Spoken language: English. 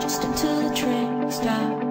just until the train stops.